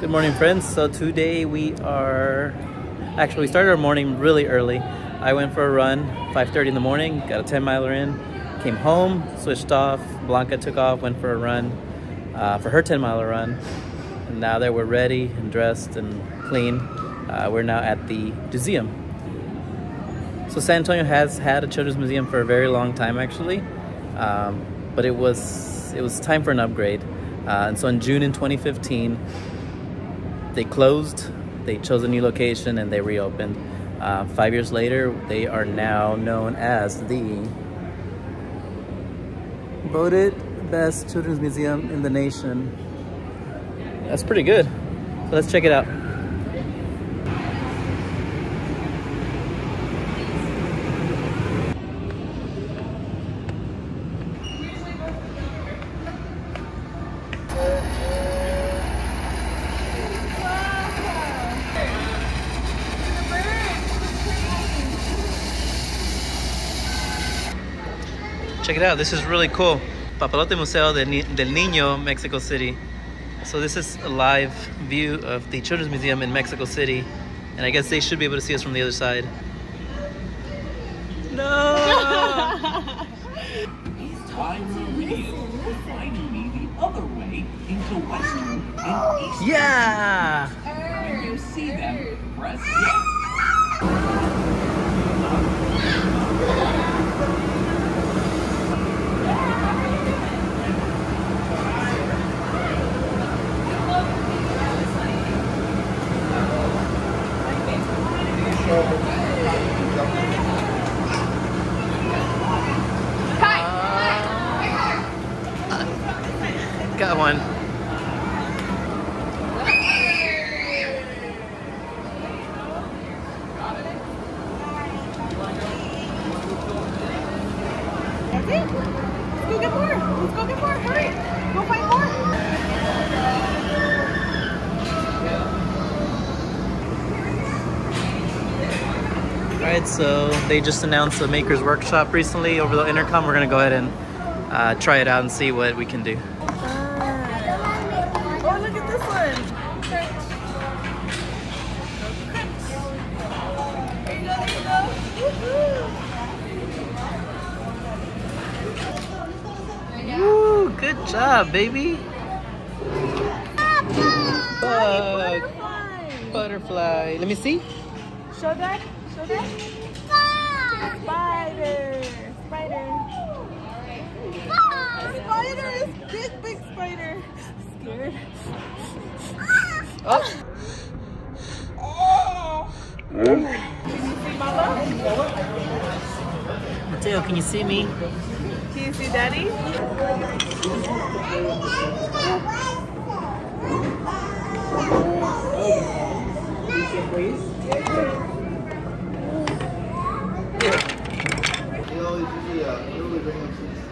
Good morning, friends. So today we are actually we started our morning really early. I went for a run, 5:30 in the morning, got a 10 miler in, came home, switched off. Blanca took off, went for a run uh, for her 10 miler run. And now that we're ready and dressed and clean, uh, we're now at the museum. So San Antonio has had a children's museum for a very long time, actually, um, but it was it was time for an upgrade. Uh, and so in June in 2015 they closed, they chose a new location, and they reopened. Uh, five years later, they are now known as the voted best children's museum in the nation. That's pretty good. So let's check it out. Check it out. This is really cool. Papalote Museo del, Ni del Niño, Mexico City. So this is a live view of the Children's Museum in Mexico City. And I guess they should be able to see us from the other side. No! It's time to finding me the other way into Western and Eastern. yeah! When you see them, press yes. Got one. That's it. Let's go get more. Let's go get more. Hurry. Go find more. Alright, so they just announced the Maker's Workshop recently over the intercom. We're gonna go ahead and uh, try it out and see what we can do. Oh, look at this one. There you go, there you go. Woo, good job, baby. Bug, Butterfly. butterfly. Let me see. Show that. Show that. Spider. Spider. Spiders. Big, big spider. Scared. Oh, Can you see Mama? Mateo, can you see me? Can you see Daddy? You know, it's usually, uh, you really bring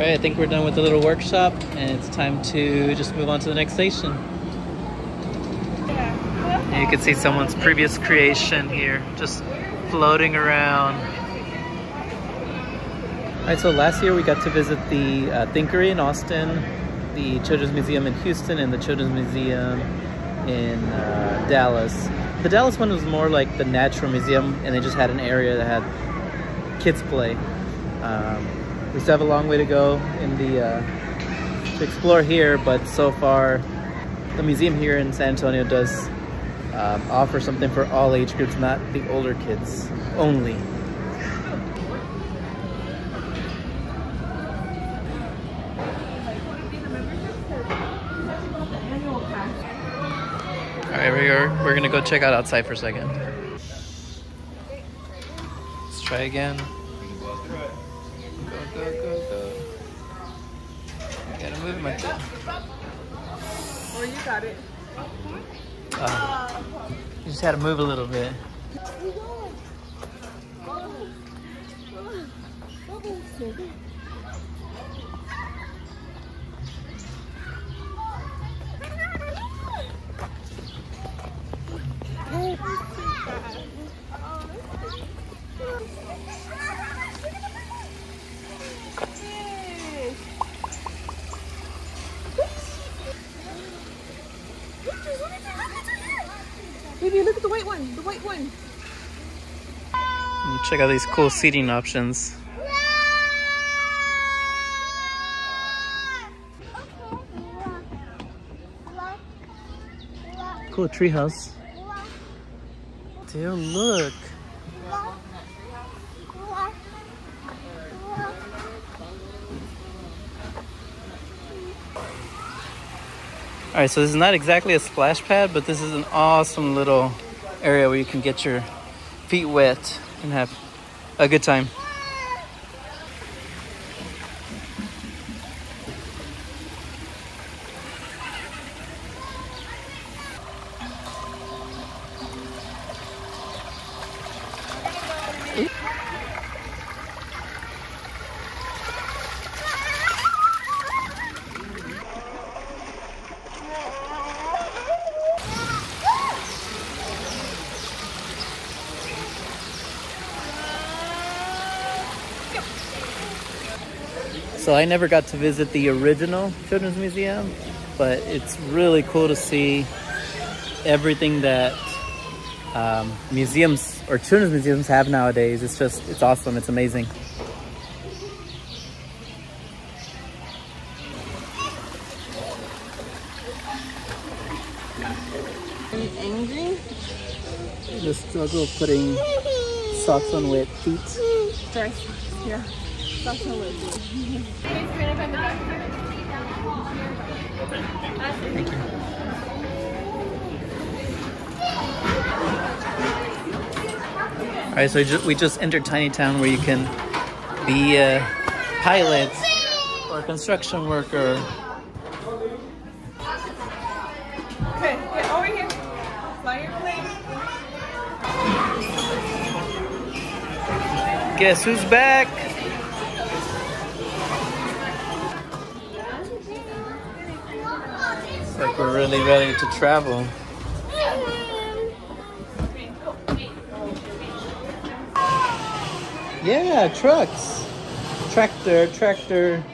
right, I think we're done with the little workshop, and it's time to just move on to the next station. You can see someone's previous creation here, just floating around. All right, so last year we got to visit the uh, Thinkery in Austin, the Children's Museum in Houston, and the Children's Museum in uh, Dallas. The Dallas one was more like the Natural Museum, and they just had an area that had kids play. Um, we still have a long way to go in the uh, to explore here, but so far, the museum here in San Antonio does um, offer something for all age groups, not the older kids only. All right, we're we're gonna go check out outside for a second. Let's try again. I gotta move my thing. Oh, you got it. Uh, you just had to move a little bit. Baby, look at the white one. The white one. Check out these cool seating options. Cool treehouse. Dude, look. All right, so this is not exactly a splash pad, but this is an awesome little area where you can get your feet wet and have a good time. So I never got to visit the original Children's Museum, but it's really cool to see everything that um, museums or children's museums have nowadays. It's just, it's awesome. It's amazing. Are you angry? The struggle of putting socks on wet feet. Sorry. Yeah. That's so. Thank you. All right, so we ju- we just entered Tiny Town where you can be a pilot or a construction worker. Okay, get over here. Fly your plane. Guess who's back? Like we're really ready to travel. Yeah, trucks. Tractor, tractor.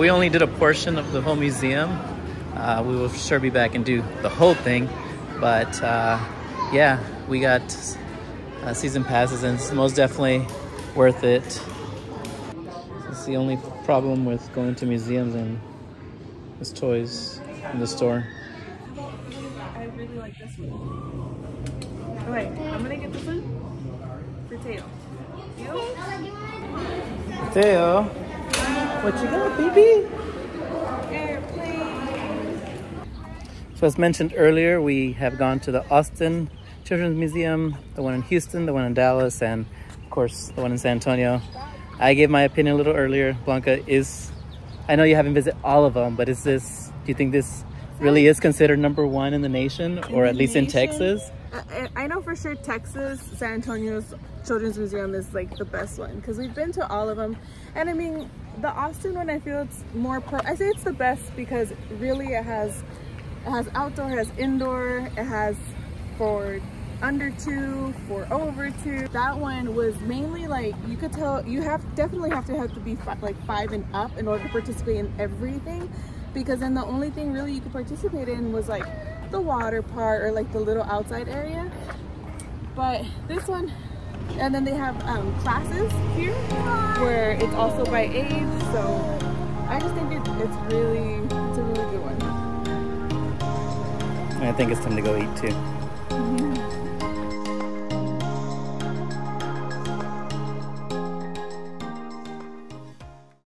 We only did a portion of the whole museum. Uh, we will sure be back and do the whole thing. But uh, yeah, we got uh, season passes and it's most definitely worth it. It's the only problem with going to museums and is toys in the store. I really like this one. Okay, I'm gonna get this one for Teo. You? Teo, what you got, baby? Airplane. So as mentioned earlier, we have gone to the Austin Children's Museum, the one in Houston, the one in Dallas, and of course the one in San Antonio. I gave my opinion a little earlier. Blanca is, I know you haven't visited all of them, but is this, do you think this really is considered number one in the nation or at least in? Texas? I, I know for sure Texas, San Antonio's Children's Museum is like the best one because we've been to all of them. And I mean, the Austin one, I feel it's more pro. I say it's the best because really it has it has outdoor, it has indoor, it has for under two, for over two. That one was mainly like you could tell you have definitely have to have to be like five and up in order to participate in everything because then the only thing really you could participate in was like the water part or like the little outside area but this one And then they have um, classes here where it's also by age. So I just think it, it's really, it's a really good one. I think it's time to go eat too.